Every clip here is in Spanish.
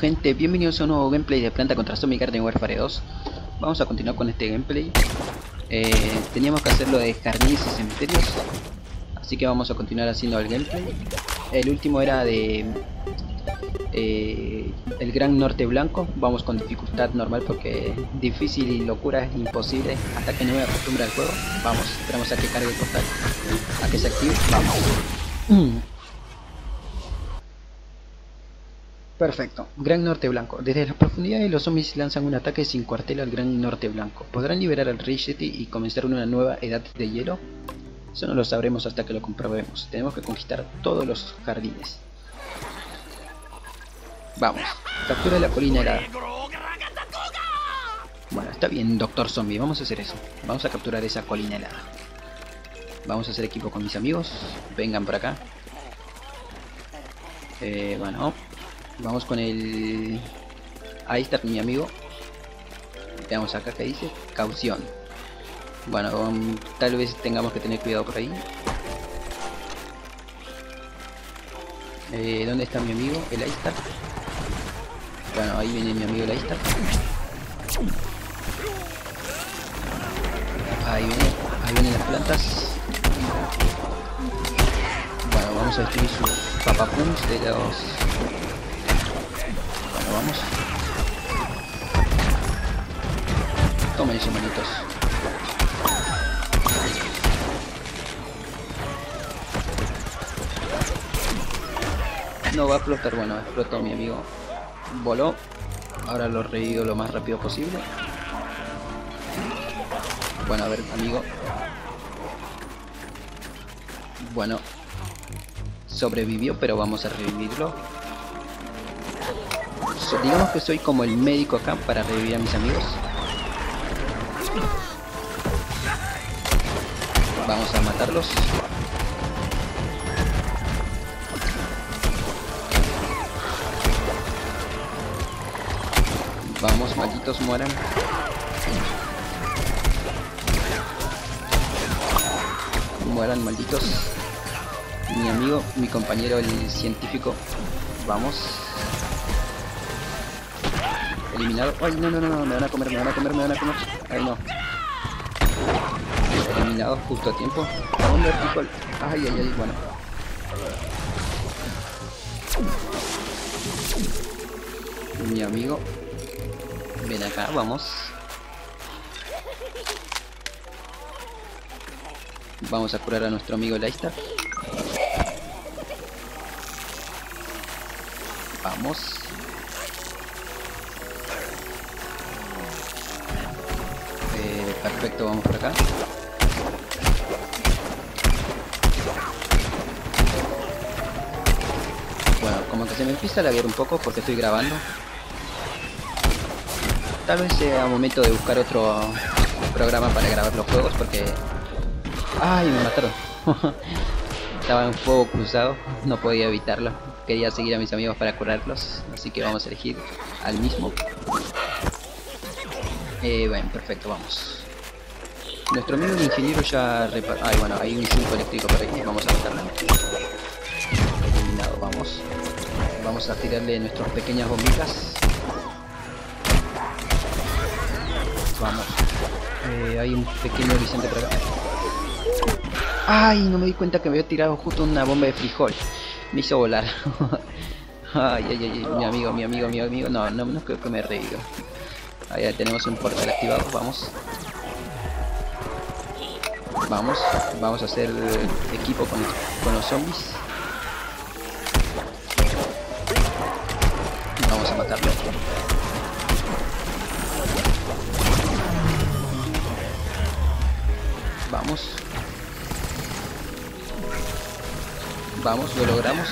gente, bienvenidos a un nuevo gameplay de Planta contra Zombie Garden Warfare 2 Vamos a continuar con este gameplay. Eh, Teníamos que hacerlo de jardines y cementerios Así que vamos a continuar haciendo el gameplay. El último era de... Eh, el Gran Norte Blanco. Vamos con dificultad normal porque difícil y locura es imposible. Hasta que no me acostumbre al juego. Vamos, esperamos a que cargue el portal. A que se active, vamos Perfecto. Gran Norte Blanco. Desde las profundidades los zombies lanzan un ataque sin cuartel al Gran Norte Blanco. ¿Podrán liberar al Rey Yeti y comenzar una nueva edad de hielo? Eso no lo sabremos hasta que lo comprobemos. Tenemos que conquistar todos los jardines. Vamos. Captura la colina helada. Bueno, está bien, Doctor Zombie. Vamos a hacer eso. Vamos a capturar esa colina helada. Vamos a hacer equipo con mis amigos. Vengan por acá. Eh, bueno, Vamos con el... Ahí está mi amigo. Veamos acá que dice. Caución. Bueno, tal vez tengamos que tener cuidado por ahí. Eh, ¿Dónde está mi amigo? El Aistar. Bueno, ahí viene mi amigo el Aistar. Ahí viene, ahí vienen las plantas. Bueno, vamos a destruir sus papapums de los vamos. Tomen esos manitos. No va a explotar, bueno, explotó mi amigo. Voló. Ahora lo revivo lo más rápido posible. Bueno, a ver, amigo. Bueno. Sobrevivió, pero vamos a revivirlo digamos que soy como el médico acá para revivir a mis amigos. Vamos a matarlos. Vamos, malditos, mueran. Mueran, malditos. Mi amigo, mi compañero, el científico. Vamos eliminado. Ay, no, no, no, no, me van a comer, me van a comer, me van a comer. Ay, no. Eliminado justo a tiempo. ¿Dónde pico Ay, ay, ay, bueno. Mi amigo. Ven acá, vamos. Vamos a curar a nuestro amigo Leicester. Vamos. Perfecto, vamos por acá. Bueno, como que se me empieza a laguear un poco porque estoy grabando. Tal vez sea momento de buscar otro programa para grabar los juegos porque... ¡Ay, me mataron! Estaba en fuego cruzado, no podía evitarlo. Quería seguir a mis amigos para curarlos, así que vamos a elegir al mismo. Eh, bueno, perfecto, vamos. Nuestro amigo el ingeniero ya repara... Ay, bueno, hay un 5 eléctrico por ahí. Vamos a matarlo. Eliminado, vamos. Vamos a tirarle nuestras pequeñas bombitas. Vamos. Eh, hay un pequeño horizonte por acá. Ay, no me di cuenta que me había tirado justo una bomba de frijol. Me hizo volar. ay, ay, ay, mi amigo, mi amigo, mi amigo. No, no, no creo que me he reído. Ahí tenemos un portal activado, vamos. Vamos, vamos a hacer equipo con, con los zombies. Vamos a matarlo. Vamos. Vamos, lo logramos.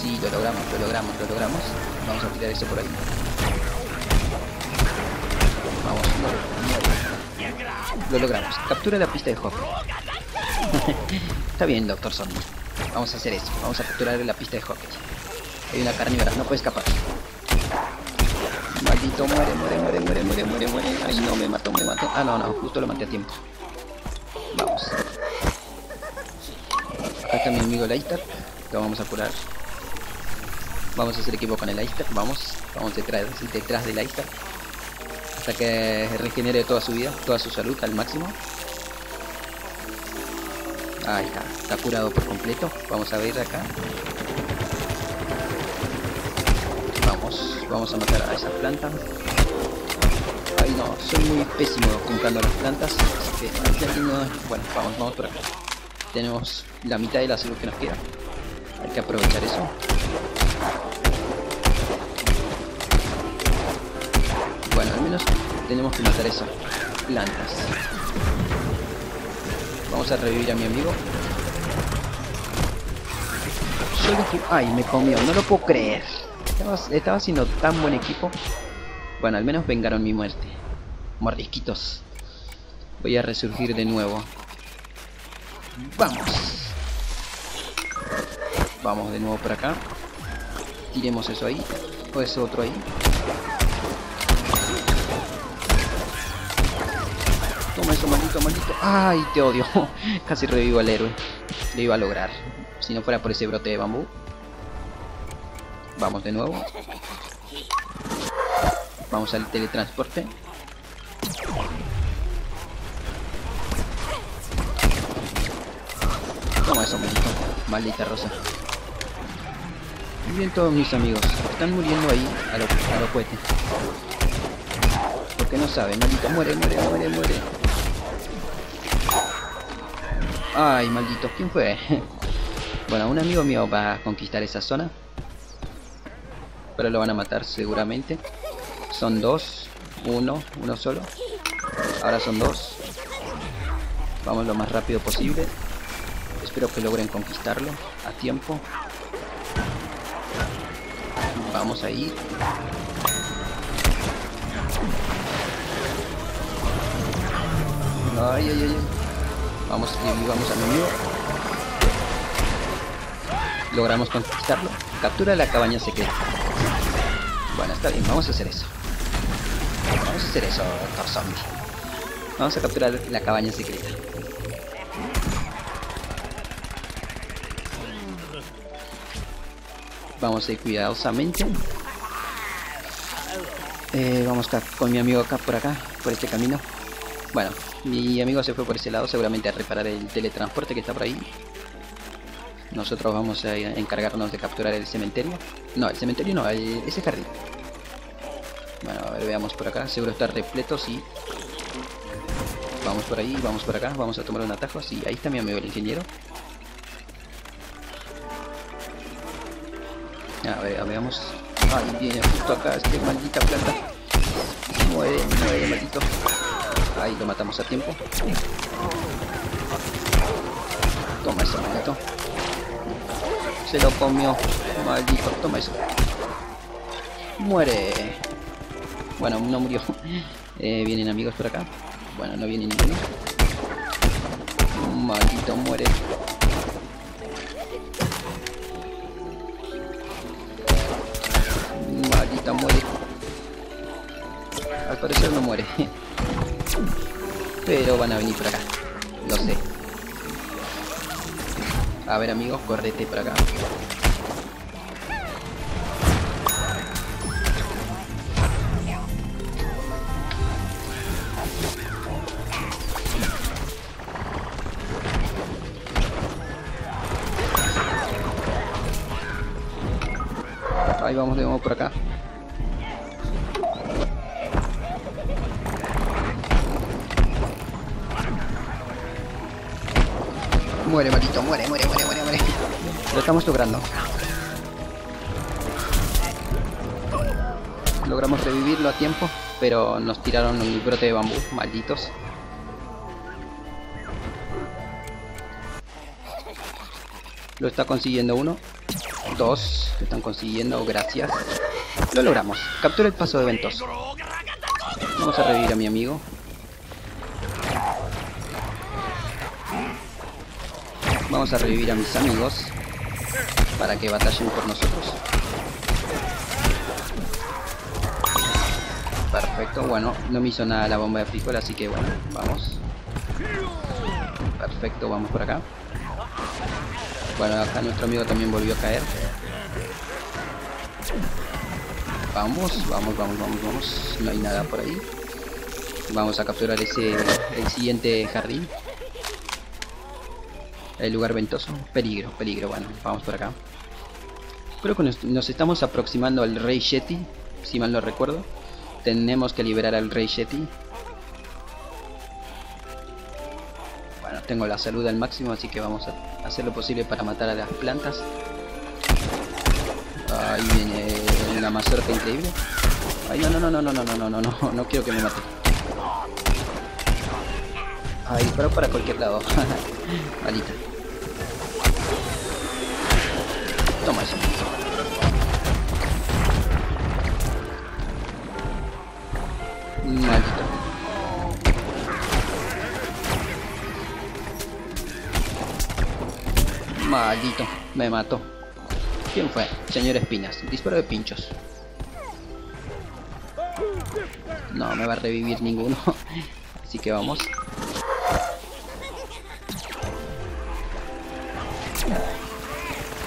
Sí, lo logramos, lo logramos, lo logramos. Vamos a tirar eso por ahí. Lo logramos. Captura la pista de Hop. Está bien, Doctor Zombie. Vamos a hacer eso. Vamos a capturar la pista de hockey. Hay una carnívora, no puede escapar. Maldito, muere, muere, muere, muere, muere, muere, muere. Ay, no, me mató, me mató. Ah, no, no, justo lo maté a tiempo. Vamos. Acá está mi amigo Leiter. Lo vamos a curar. Vamos a hacer equipo con el iceberg. Vamos, vamos detrás, detrás del iceberg. Hasta que regenere toda su vida, toda su salud al máximo. Ahí está, está curado por completo. Vamos a ver acá. Vamos, vamos a matar a esa planta. Ay no, soy muy pésimo comprando las plantas. Así que Bueno, vamos, vamos por acá. Tenemos la mitad de la salud que nos queda. Hay que aprovechar eso. Al menos tenemos que matar esas plantas. Vamos a revivir a mi amigo. Ay, me comió, no lo puedo creer. Estaba, haciendo tan buen equipo. Bueno, al menos vengaron mi muerte. Mordisquitos. Voy a resurgir de nuevo. Vamos. Vamos de nuevo por acá. Tiremos eso ahí. O ese otro ahí. Toma eso, maldito, maldito. ¡Ay, te odio! Casi revivo al héroe. Lo iba a lograr. Si no fuera por ese brote de bambú. Vamos de nuevo. Vamos al teletransporte. Toma eso, maldito. Maldita rosa. Muy bien todos mis amigos. Están muriendo ahí a los a lo cohetes. Porque no saben, maldito. Muere, muere, muere, muere. Ay, maldito. ¿Quién fue? bueno, un amigo mío va a conquistar esa zona. Pero lo van a matar seguramente. Son dos. Uno. Uno solo. Ahora son dos. Vamos lo más rápido posible. Espero que logren conquistarlo a tiempo. Vamos a ir. Ay, ay, ay. Vamos, vamos a mi Logramos conquistarlo. Captura la cabaña secreta. Bueno, está bien, vamos a hacer eso. Vamos a hacer eso, Zombie. Vamos a capturar la cabaña secreta. Vamos a ir cuidadosamente. Eh, vamos con mi amigo acá por acá, por este camino. Bueno, mi amigo se fue por ese lado, seguramente a reparar el teletransporte que está por ahí. Nosotros vamos a encargarnos de capturar el cementerio. No, el cementerio no, ese jardín. Bueno, a ver, veamos por acá. Seguro está repleto, sí. Vamos por ahí, vamos por acá. Vamos a tomar un atajo. Sí, ahí está mi amigo el ingeniero. A ver, veamos. Ay, viene justo acá este maldita planta. Muere, muere, maldito. Ahí lo matamos a tiempo. Toma eso, maldito. Se lo comió. Maldito. Toma eso. Muere. Bueno, no murió. Eh, vienen amigos por acá. Bueno, no viene ninguno. Maldito muere. Maldita muere. Al parecer no muere. Pero van a venir por acá. Lo sé. A ver amigos, correte por acá. Ahí vamos de nuevo por acá. Lo estamos logrando. Logramos revivirlo a tiempo, pero nos tiraron un brote de bambú, malditos. Lo está consiguiendo uno. Dos. Lo están consiguiendo, gracias. Lo logramos. Captura el paso de eventos. Vamos a revivir a mi amigo. Vamos a revivir a mis amigos para que batallen por nosotros. Perfecto, bueno, no me hizo nada la bomba de frijol, así que bueno, vamos. Perfecto, vamos por acá. Bueno, acá nuestro amigo también volvió a caer. Vamos, vamos, vamos, vamos, vamos. No hay nada por ahí. Vamos a capturar ese el siguiente jardín. El lugar ventoso. Peligro, peligro. Bueno, vamos por acá. Creo que nos, estamos aproximando al Rey Yeti. Si mal no recuerdo. Tenemos que liberar al Rey Yeti. Bueno, tengo la salud al máximo, así que vamos a hacer lo posible para matar a las plantas. Ahí viene una mazorca increíble. Ay, no, no, no, no, no, no, no, no, no, no quiero que me mate. Ay, pero para cualquier lado. Malita. Maldito. Me mató. ¿Quién fue? Señor Espinas. Disparo de pinchos. No me va a revivir ninguno. Así que vamos.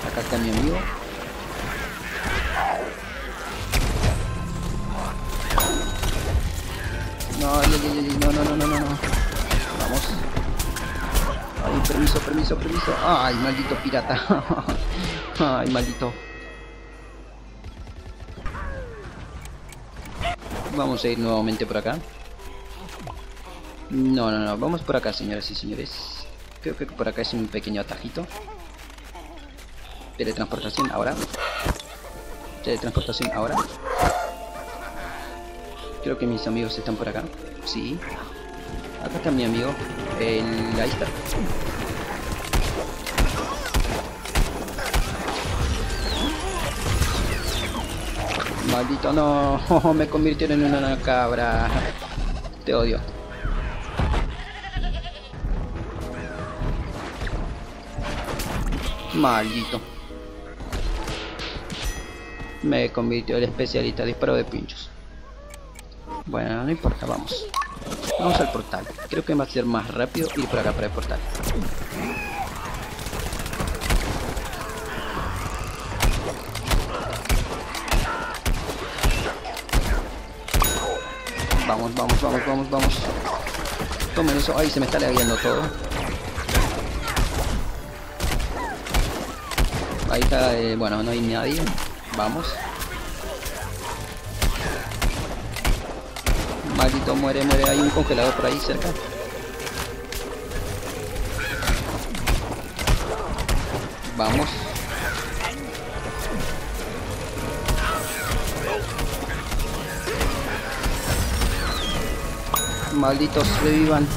Acá está mi amigo. No, no, no, no, no, no. Permiso, permiso, permiso. Ay, maldito pirata. Ay, maldito. Vamos a ir nuevamente por acá. No, no, no. Vamos por acá, señoras y señores. Creo que por acá es un pequeño atajito. Teletransportación ahora. Teletransportación ahora. Creo que mis amigos están por acá. Sí. Acá está mi amigo. El... Ahí. Maldito no. me convirtieron en una cabra. Te odio. Maldito. Me convirtió el especialista disparo de pinchos. Bueno, no importa, vamos. Vamos al portal. Creo que va a ser más rápido ir por acá para el portal. Vamos, vamos, vamos, vamos, vamos. Tomen eso. Ahí se me está lagueando todo. Ahí está, eh, bueno, no hay nadie. Vamos. Maldito, muere, muere. Hay un congelador por ahí cerca. Vamos. Malditos, revivan.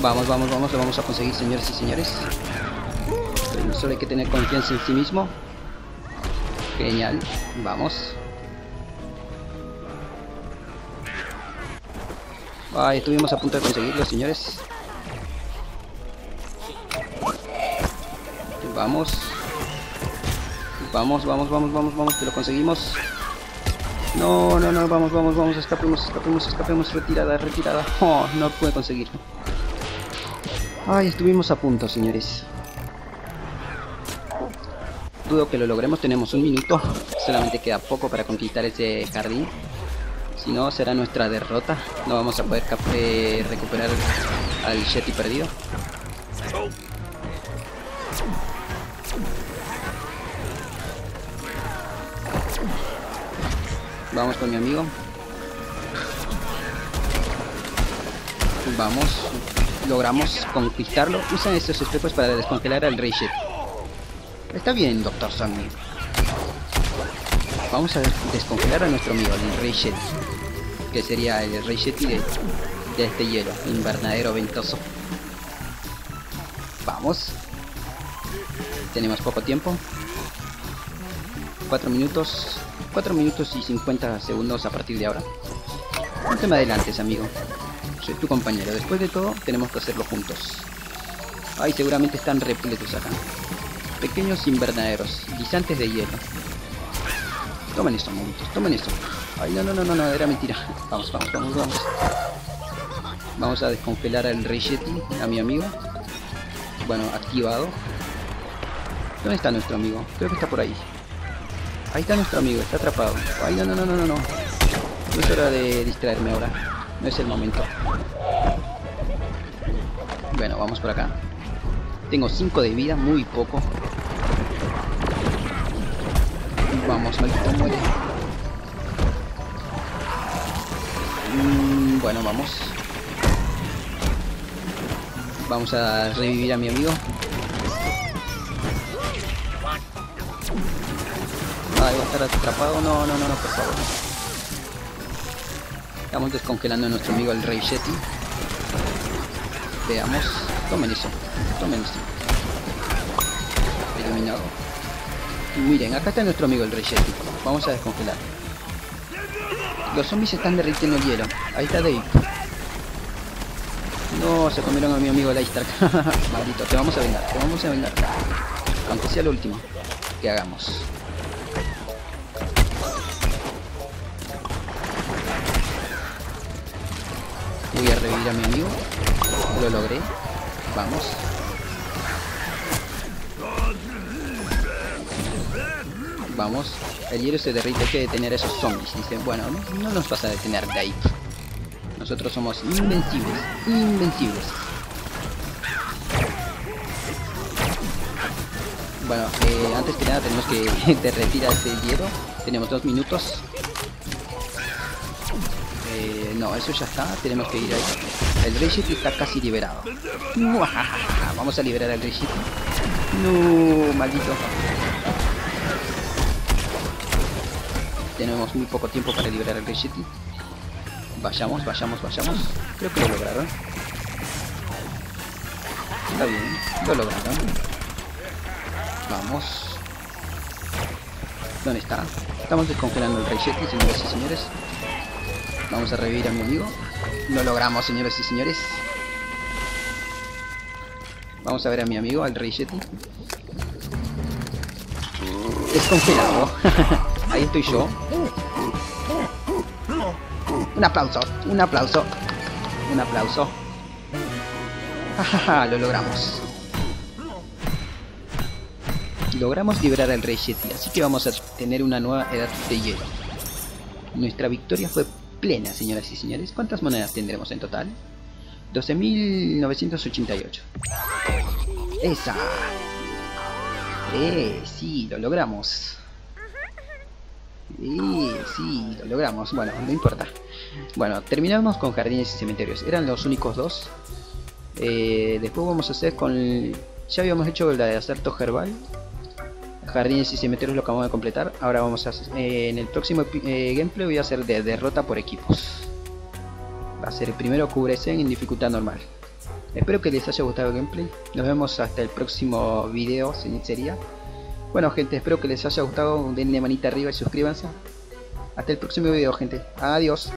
Vamos, vamos, vamos, lo vamos a conseguir, señores y señores. Solo hay que tener confianza en sí mismo. Genial, vamos. Ay, estuvimos a punto de conseguirlo, señores. Vamos. Vamos, vamos, vamos, vamos, vamos, que lo conseguimos. No, no, no, vamos, vamos, vamos, escapemos, escapemos, escapemos, retirada, retirada. Oh, no pude conseguirlo. Ay, estuvimos a punto, señores. Dudo que lo logremos, tenemos un minuto. Solamente queda poco para conquistar ese jardín. Si no, será nuestra derrota. No vamos a poder eh, recuperar al Yeti perdido. Vamos con mi amigo. Vamos logramos conquistarlo, usan estos espejos para descongelar al Rey Está bien, Doctor Sony. Vamos a descongelar a nuestro amigo, el Rey Que sería el Rey de, de este hielo, invernadero ventoso. Vamos. Tenemos poco tiempo. 4 minutos. 4 minutos y 50 segundos a partir de ahora. No te me adelantes, amigo soy tu compañero. Después de todo, tenemos que hacerlo juntos. Ay, seguramente están repletos acá. Pequeños invernaderos, guisantes de hielo. Tomen esto, momentos, tomen esto. Ay, no, no, no, no, no, era mentira. Vamos, vamos, vamos, vamos. Vamos a descongelar al Rey a mi amigo. Bueno, activado. ¿Dónde está nuestro amigo? Creo que está por ahí. Ahí está nuestro amigo, está atrapado. Ay, no, no, no, no, no. No es hora de distraerme ahora. No es el momento. Bueno, vamos por acá. Tengo 5 de vida, muy poco. Vamos, muere. Mm, bueno, vamos. Vamos a revivir a mi amigo. Ay, va a estar atrapado. No, no, no, no, por favor. Estamos descongelando a nuestro amigo el Rey Yeti. Veamos. Tomen eso. Tomen eso. Eliminado. Miren, acá está nuestro amigo el Rey Yeti. Vamos a descongelar. Los zombies están derritiendo el hielo. Ahí está Dave. No, se comieron a mi amigo Leicester. Maldito, te vamos a vengar, te vamos a vengar. Aunque sea lo último que hagamos. Voy a revivir a mi amigo. Lo logré. Vamos. Vamos. El hielo se derrite, hay que detener a esos zombies. Dicen, bueno, no, no nos vas a detener, Dave. Nosotros somos invencibles, invencibles. Bueno, eh, antes que nada tenemos que derretir a este hielo. Tenemos dos minutos. Eh, no, eso ya está. Tenemos que ir ahí. El Rey está casi liberado. Vamos a liberar al Rey No, maldito. Tenemos muy poco tiempo para liberar al Rey Vayamos, vayamos, vayamos. Creo que lo lograron. Está bien, lo lograron. Vamos. ¿Dónde está? Estamos descongelando el Rey señoras y señores. Vamos a revivir a mi amigo. Lo logramos, señores y señores. Vamos a ver a mi amigo, al Rey Descongelado. Ahí estoy yo. Un aplauso, un aplauso, un aplauso. lo logramos. Logramos liberar al Rey Yeti, así que vamos a tener una nueva edad de hielo. Nuestra victoria fue plena, señoras y señores. ¿Cuántas monedas tendremos en total? 12.988. Esa. Eh, sí, lo logramos. Sí, sí, lo logramos. Bueno, no importa. Bueno, terminamos con jardines y cementerios. Eran los únicos dos. Eh, después vamos a hacer con... Ya habíamos hecho la de acerto herbal. Jardines y cementerios lo acabamos de completar. Ahora vamos a hacer... Eh, en el próximo eh, gameplay voy a hacer de derrota por equipos. Va a ser primero QRC en dificultad normal. Espero que les haya gustado el gameplay. Nos vemos hasta el próximo video, sería. Bueno gente, espero que les haya gustado. Denle manita arriba y suscríbanse. Hasta el próximo video gente. Adiós.